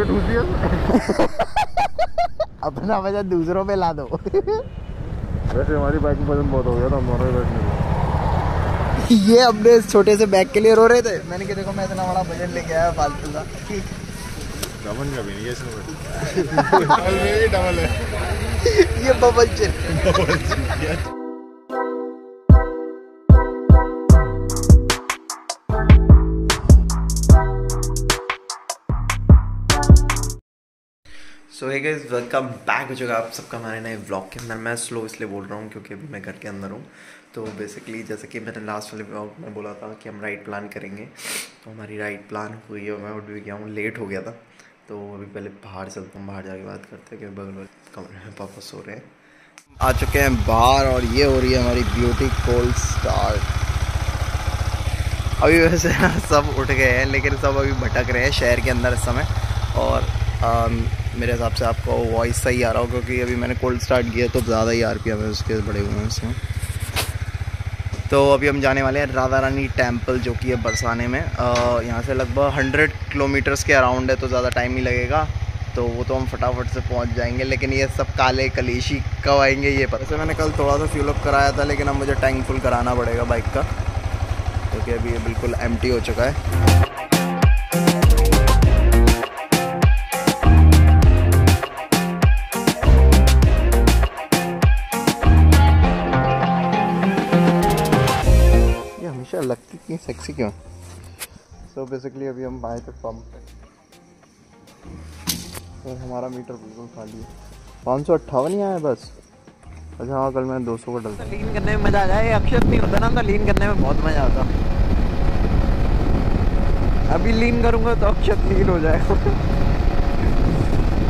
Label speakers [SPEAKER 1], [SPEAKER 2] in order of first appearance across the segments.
[SPEAKER 1] ये ठूस दिया
[SPEAKER 2] अपना वजह दूसरों पे ला दो।
[SPEAKER 1] वैसे हमारी बाइक में वज़न बहुत हो गया था हम दोनों ही बैठने को
[SPEAKER 2] ये अपने छोटे से बैग के लिए रो रहे थे। मैंने कहा देखो मैं इतना बड़ा बजट लेके आया फालतू का।
[SPEAKER 1] डबल का भी नहीं है इसमें डबल में ही।
[SPEAKER 2] ये bubble chill so guys welcome back हो चुका आप सबका हमारे नए व्लॉग के अंदर। मैं स्लो इसलिए बोल रहा हूँ क्योंकि अभी मैं घर के अंदर हूँ। तो बेसिकली जैसे कि मैंने लास्ट वाले व्लॉग में बोला था कि हम राइड प्लान करेंगे। तो हमारी राइड प्लान हुई है मैं उठ भी गया हूँ लेट हो गया था। तो अभी पहले बाहर चलता हूँ बाहर जाके बात करते हैं कि बगल कमरे में पापा सो रहे हैं। आ चुके हैं बाहर और ये हो रही है हमारी ब्यूटी कोल्ड स्टार्ट अभी वैसे सब उठ गए हैं लेकिन सब अभी भटक रहे हैं शहर के अंदर इस समय। और अम, मेरे हिसाब से आपको वॉइस सही आ रहा हो क्योंकि अभी मैंने कोल्ड स्टार्ट किया तो ज़्यादा ही आर पी एम उसके बड़े हुए हैं उसमें तो अभी हम जाने वाले हैं राधा रानी टेंपल जो कि है बरसाने में। यहाँ से लगभग हंड्रेड किलोमीटर्स के अराउंड है तो ज़्यादा टाइम नहीं लगेगा। तो वो तो हम फटाफट से पहुँच जाएँगे, लेकिन ये सब काले कलेशी कब आएँगे, ये पता मैंने कल थोड़ा सा फ्यूल अप कराया था, लेकिन अब मुझे टैंक फुल कराना पड़ेगा बाइक का, क्योंकि अभी ये बिल्कुल एम हो चुका है। सेक्सी क्यों? सो बेसिकली अभी हम आए थे पंप पे। और हमारा मीटर बिल्कुल खाली है। पाँच सौ अट्ठावन ही आया बस। अच्छा हाँ कल मैंने दो सौ का डलता। लीन करने में मज़ा आ जाए अक्षत नहीं होता ना तो लीन करने में बहुत मज़ा आता। अभी लीन करूँगा तो अक्षत लीन हो जाएगा।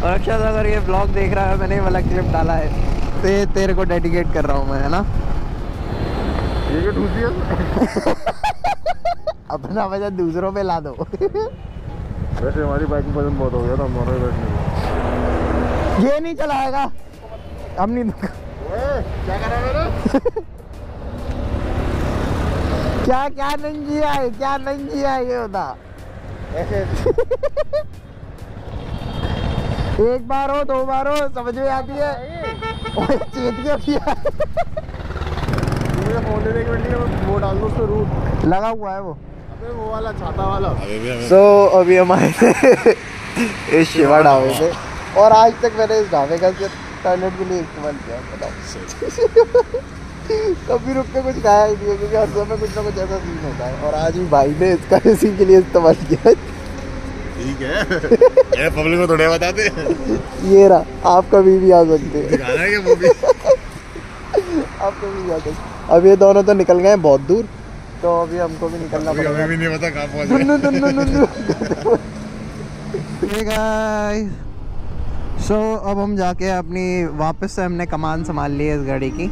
[SPEAKER 2] और अक्षत अगर ये ब्लॉग देख रहा है मैंने वाला क्लिप डाला है। तो ये तेरे को डेडिकेट कर रहा हूँ मैं है ना?
[SPEAKER 1] ये क्या
[SPEAKER 2] अपना वजह दूसरों पे ला दो।
[SPEAKER 1] वैसे हमारी बाइक में वज़न बहुत हो गया था बैठने
[SPEAKER 2] ये नहीं चलाएगा। हम नहीं
[SPEAKER 1] क्या कर रहा
[SPEAKER 2] क्या क्या नंजिया है क्या नंजिया है ये होता। एक बार हो दो बार हो समझ में आती है। ओए चेत किया
[SPEAKER 1] मुझे फ़ोन लेने की नहीं वो डाल दो उसको रूट
[SPEAKER 2] लगा हुआ है वो।
[SPEAKER 1] वो वाला छाता वाला।
[SPEAKER 2] सो so, अभी हम आए थे इस शिवा ढाबे पे। और आज तक मैंने इस ढाबे का सिर्फ़ टॉयलेट के लिए इस्तेमाल किया बताओ। कभी रुक के कुछ खाया ही नहीं है क्योंकि हर समय कुछ ना कुछ ऐसा सीन होता है। और आज भी भाई ने इसका इसी के लिए इस्तेमाल किया।
[SPEAKER 1] ठीक है। ये पब्लिक को थोड़े बताते
[SPEAKER 2] ये रहा आप कभी भी आ सकते हैं।
[SPEAKER 1] दिखाना कि वो भी?
[SPEAKER 2] आप कभी भी आ सकते अब ये दोनों तो निकल गए बहुत दूर। तो अभी हमको भी निकलना
[SPEAKER 1] अभी
[SPEAKER 2] पड़ेगा।
[SPEAKER 1] हमें भी नहीं पता कहाँ पहुँच।
[SPEAKER 2] हे सो अब हम जाके अपनी वापस से हमने कमान संभाल ली है इस गाड़ी की।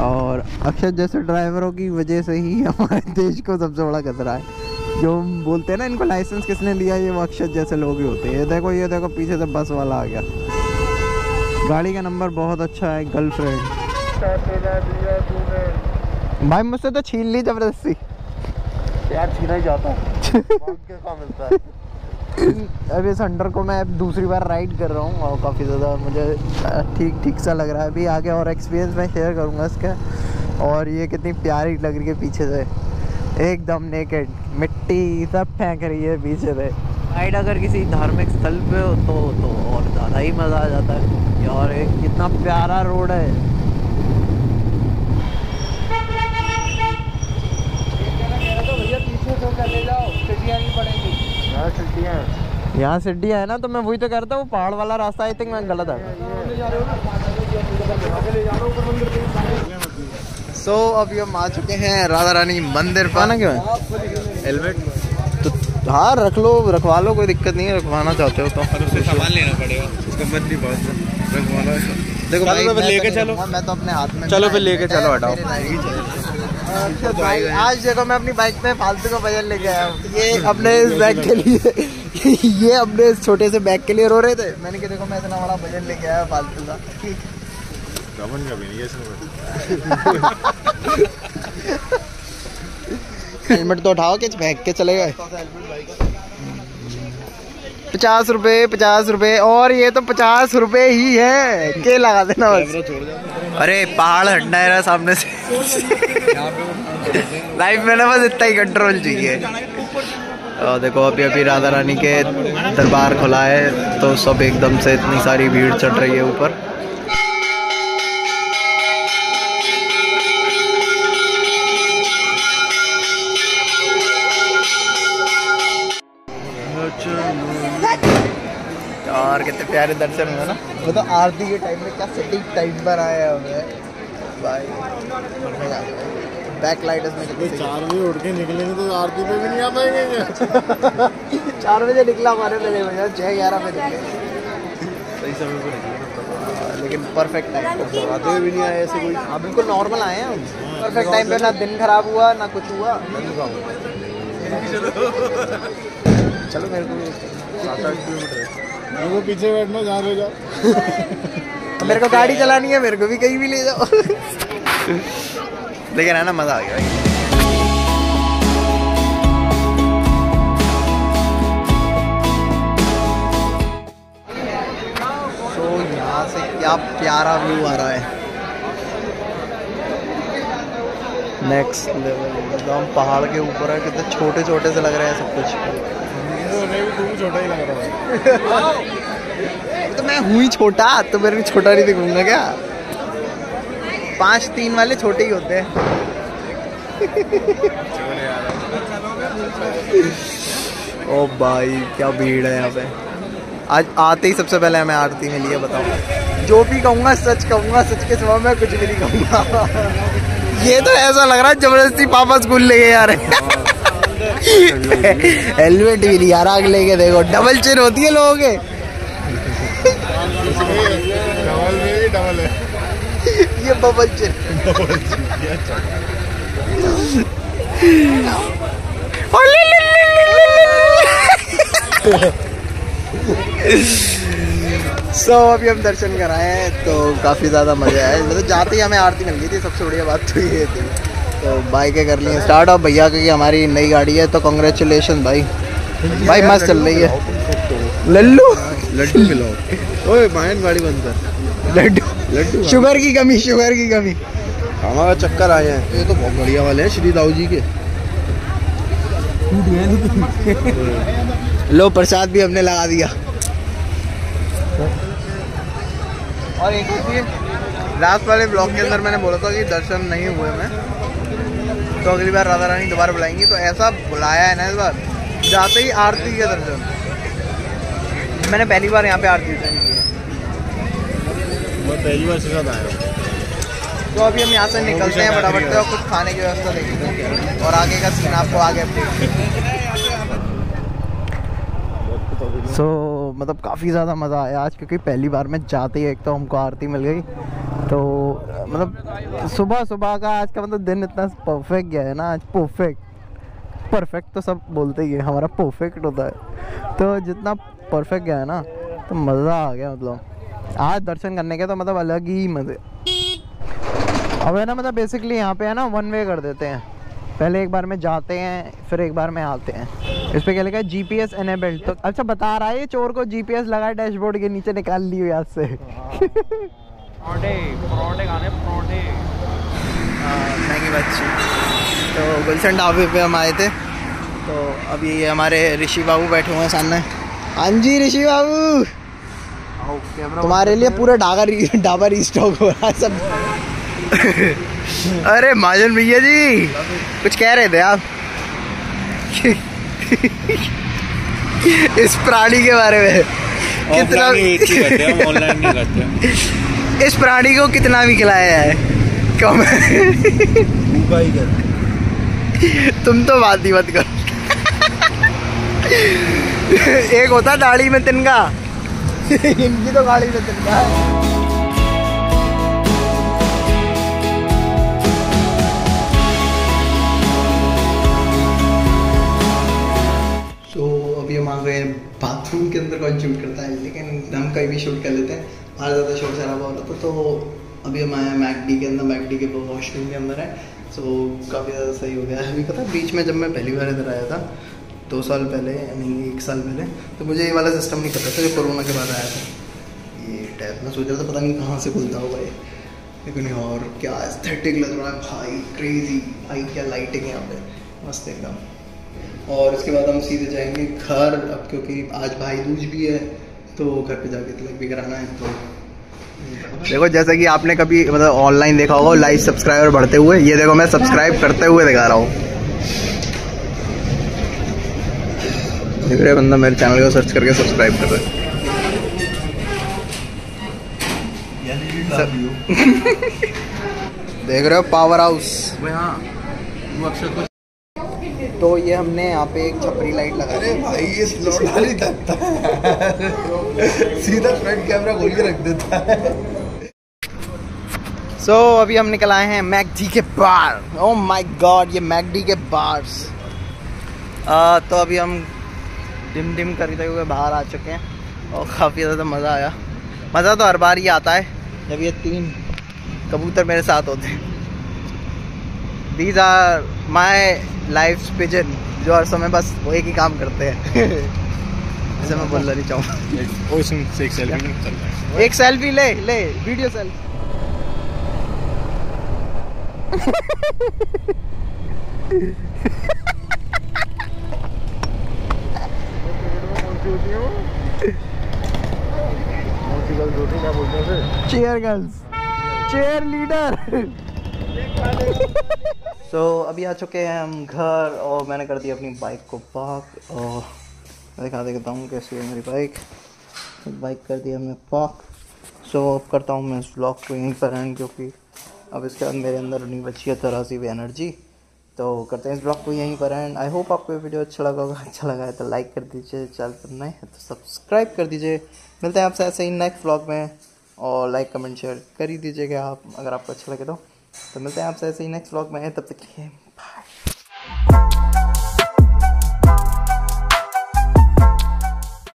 [SPEAKER 2] और अक्षय जैसे ड्राइवरों की वजह से ही हमारे देश को सबसे बड़ा खतरा है। जो हम बोलते हैं ना इनको लाइसेंस किसने दिया ये वो अक्षय जैसे लोग ही होते हैं। ये देखो ये देखो पीछे से बस वाला आ गया। गाड़ी का नंबर बहुत अच्छा है गर्लफ्रेंड भाई मुझसे तो छीन ली ज़बरदस्ती।
[SPEAKER 1] यार छीना ही जाता है।
[SPEAKER 2] इस हंटर को मैं दूसरी बार राइड कर रहा हूँ। और काफ़ी ज़्यादा मुझे ठीक ठीक सा लग रहा है। अभी आगे और एक्सपीरियंस मैं शेयर करूँगा इसका। और ये कितनी प्यारी लग रही है पीछे से। एकदम नेकेड मिट्टी सब फेंक रही है पीछे से। राइड अगर किसी धार्मिक स्थल पे हो तो तो और ज़्यादा ही मज़ा आ जाता है। और एक कितना प्यारा रोड है
[SPEAKER 1] यार छुट्टियाँ हैं
[SPEAKER 2] यहाँ सिड्डिया है ना तो मैं वही तो कह हूँ पहाड़ वाला रास्ता आई थिंक मैं गलत है। सो so, अभी हम आ चुके हैं राधा रानी मंदिर पर। ना क्यों हेलमेट तो हाँ रख लो रखवा लो कोई दिक्कत नहीं है रखवाना चाहते हो तो।
[SPEAKER 1] सामान लेना पड़ेगा।
[SPEAKER 2] देखो
[SPEAKER 1] चलो
[SPEAKER 2] भाई,
[SPEAKER 1] तो लेके
[SPEAKER 2] तो
[SPEAKER 1] चलो।
[SPEAKER 2] मैं तो अपने हाथ में
[SPEAKER 1] चलो फिर लेके चलो, हटाओ।
[SPEAKER 2] अच्छा भाई आज देखो मैं अपनी बाइक में फालतू का वज़न लेके आया हूँ। ये अपने इस बैग के लिए ये अपने इस छोटे से बैग के लिए रो रहे थे। मैंने कहा देखो मैं इतना बड़ा वज़न लेके आया फालतू का।
[SPEAKER 1] गमन का भी नहीं
[SPEAKER 2] हेलमेट तो उठाओ कि फेंक के चले गए? पचास रुपए पचास रुपए और ये तो पचास रुपए ही है। के लगा देना बस। अरे, पहाड़ हटना है सामने से। लाइफ में ना बस इतना ही कंट्रोल चाहिए। और देखो, अभी अभी राधा रानी के दरबार खुला है तो सब एकदम से इतनी सारी भीड़ चढ़ रही है ऊपर। प्यारे दर्शन हुए ना। वो तो आरती के टाइम में क्या सेटिंग टाइम पर आया हमें भाई बैक लाइट इसमें कितनी है।
[SPEAKER 1] चार बजे उठ के निकलेंगे तो आरती पे भी नहीं आ पाएँगे
[SPEAKER 2] चार बजे निकला हमारे मेरे बजे छः ग्यारह बजे
[SPEAKER 1] सही समय पर
[SPEAKER 2] लेकिन परफेक्ट टाइम पर
[SPEAKER 1] आते भी नहीं आए ऐसे कोई।
[SPEAKER 2] हाँ बिल्कुल नॉर्मल आए हैं परफेक्ट टाइम पे ना दिन खराब हुआ ना कुछ हुआ। चलो मेरे को भी।
[SPEAKER 1] सात आठ किलोमीटर है। मेरे पीछे बैठना जहाँ ले जाओ।
[SPEAKER 2] मेरे को गाड़ी चलानी है मेरे को भी कहीं भी ले जाओ। लेकिन है ना मज़ा आ गया भाई। तो यहाँ से क्या प्यारा व्यू आ रहा है। नेक्स्ट लेवल एकदम पहाड़ के ऊपर है कितने छोटे छोटे से लग रहे हैं सब कुछ।
[SPEAKER 1] तू छोटा ही लग रहा है।
[SPEAKER 2] तो मैं हूँ ही छोटा तो मेरे को छोटा नहीं दिखूँगा क्या? पाँच तीन वाले छोटे ही होते हैं। ओ भाई, क्या भीड़ है यहाँ पे। आज आते ही सबसे पहले हमें आरती मिली है, बताओ। जो भी कहूँगा, सच कहूँगा, सच के सिवा मैं कुछ भी नहीं कहूँगा। ये तो ऐसा लग रहा है, ज़बरदस्ती पापा स्कूल ले गए यार हेलमेट भी नहीं यार आग लेके देखो। डबल चिन होती है लोगों के।
[SPEAKER 1] डबल डबल है
[SPEAKER 2] ये बबल चिन सो so, अभी हम दर्शन कराए हैं तो काफ़ी ज़्यादा मज़ा आया। मतलब जाते ही हमें आरती मिल गई थी सबसे बढ़िया बात तो ये थी। तो बाइकें कर ली स्टार्ट और भैया क्योंकि हमारी नई गाड़ी है तो कॉन्ग्रेचुलेशन भाई। भाई मस्त चल रही है। लल्लू।
[SPEAKER 1] लड्डू खिलाओ ओए मायन गाड़ी बंद कर।
[SPEAKER 2] लड्डू।
[SPEAKER 1] लड्डू
[SPEAKER 2] शुगर की कमी शुगर की कमी।
[SPEAKER 1] हमारा चक्कर आए हैं। ये तो बहुत बढ़िया वाले हैं श्री दाऊ जी के।
[SPEAKER 2] लो प्रसाद भी हमने लगा दिया। और एक चीज़ लास्ट वाले ब्लॉग के अंदर मैंने बोला था कि दर्शन नहीं हुए मैं तो अगली बार राधा रानी दोबारा बुलाएँगी तो ऐसा बुलाया है ना इस बार। जाते ही आरती के दर्शन मैंने पहली बार यहाँ पे आरती की
[SPEAKER 1] मैं पहली बार से आया हूँ।
[SPEAKER 2] तो अभी हम यहाँ से निकलते हैं फटाफट से और कुछ खाने की व्यवस्था देखते हैं और आगे का सीन आपको आगे सो so, मतलब काफ़ी ज़्यादा मज़ा आया आज क्योंकि पहली बार में जाते ही एक तो हमको आरती मिल गई। तो मतलब सुबह सुबह का आज का मतलब दिन इतना परफेक्ट गया है ना, आज परफेक्ट परफेक्ट तो सब बोलते ही है, हमारा परफेक्ट होता है। तो जितना परफेक्ट गया है ना तो मज़ा आ गया मतलब। आज दर्शन करने के तो मतलब अलग ही मज़े। अब है ना मतलब बेसिकली यहाँ पे है ना वन वे कर देते हैं। पहले एक बार में जाते हैं, फिर एक बार में आते हैं। इस पर क्या लिखा है? जी पी एस एनेबल्ड तो अच्छा बता रहा है ये चोर को जी पी एस लगा डैशबोर्ड के नीचे निकाल लियो याद से।
[SPEAKER 3] परोठे परोठे खाने परोठे।
[SPEAKER 2] महँगी बच्ची तो गुलशन ढाबे पे हम आए थे। तो अभी ये हमारे ऋषि बाबू बैठे हुए हैं सामने। हाँ जी ऋषि बाबू। तुम्हारे लिए पूरा ढाबा री- ढाबा रिस्टॉक हो रहा है सब। अरे महाजन भैया जी। कुछ कह रहे थे आप? इस प्राणी के बारे में। कितना
[SPEAKER 3] ऑनलाइन नहीं करते।
[SPEAKER 2] इस प्राणी को कितना भी खिलाया है कम तुम तो बात ही मत करो। एक होता दाढ़ी में तिनका। इनकी तो गाड़ी में तिनका। है तो गए बाथरूम के अंदर कौन करता है, लेकिन हम कहीं भी शूट कर लेते हैं। बाहर ज़्यादा शोर शराबा हो रहा था तो अभी हम आए हैं मैकडी के अंदर मैकडी के वॉशरूम के अंदर है सो so, काफ़ी ज़्यादा सही हो गया है। अभी पता बीच में जब मैं पहली बार इधर आया था दो साल पहले यानी एक साल पहले तो मुझे ये वाला सिस्टम नहीं पता था जो कोरोना के बाद आया था। ये टैब मैं सोच रहा था पता नहीं कहाँ से खुलता होगा ये। लेकिन और क्या एस्थेटिक लग रहा है भाई क्रेजी भाई क्या लाइटिंग है यहाँ पे मस्त एकदम। और इसके बाद हम सीधे जाएँगे घर अब क्योंकि आज भाई दूज भी है तो घर पे जाके तिलक भी कराना है तो देखो जैसा कि आपने कभी मतलब ऑनलाइन देखा होगा लाइव सब्सक्राइबर बढ़ते हुए ये देखो मैं सब्सक्राइब करते हुए दिखा रहा हूँ। देख रहे बंदा मेरे चैनल को सर्च करके सब्सक्राइब कर रहा है। देख रहे हो पावर हाउस तो ये हमने यहाँ पे एक छपरी लाइट लगा दी।
[SPEAKER 1] भाई ये लौटा नहीं सकता सीधा फ्रंट कैमरा खोल के रख देता है।
[SPEAKER 2] सो so, अभी हम निकल आए हैं मैकडी के बार। ओ माय गॉड ये मैकडी के बार्स। तो अभी हम डिम डिम करते हुए बाहर आ चुके हैं और काफ़ी ज़्यादा मज़ा आया। मज़ा तो हर बार ही आता है जब ये तीन कबूतर मेरे साथ होते हैं। These are my life pigeon जो हर समय बस वो एक ही काम करते हैं। ऐसे मैं बोलना नहीं चाहूँ
[SPEAKER 1] ओ इसमें से एक सेल्फी
[SPEAKER 2] एक ले ले वीडियो सेल्फी
[SPEAKER 1] हैं
[SPEAKER 2] chair girls chair leader so so, अभी आ चुके हैं हम घर और मैंने कर दी अपनी बाइक को पार्क और मैं दिखा देता हूँ कैसी है मेरी बाइक बाइक कर दी हमने पार्क सो अब करता हूँ मैं इस ब्लॉग को यहीं पर एंड क्योंकि अब इसके बाद मेरे अंदर नहीं बची है तरह सी भी एनर्जी तो करते हैं इस ब्लॉग को यहीं पर एंड आई होप आपको ये वीडियो अच्छा लगा होगा। अच्छा लगा है तो लाइक कर दीजिए चैनल पर नए हैं तो सब्सक्राइब कर दीजिए। मिलते हैं आपसे ऐसे ही नेक्स्ट ब्लॉग में और लाइक कमेंट शेयर कर ही दीजिएगा आप अगर आपको अच्छा लगे तो। तो मिलते हैं आपसे ऐसे ही नेक्स्ट ब्लॉग में तब तक के लिए।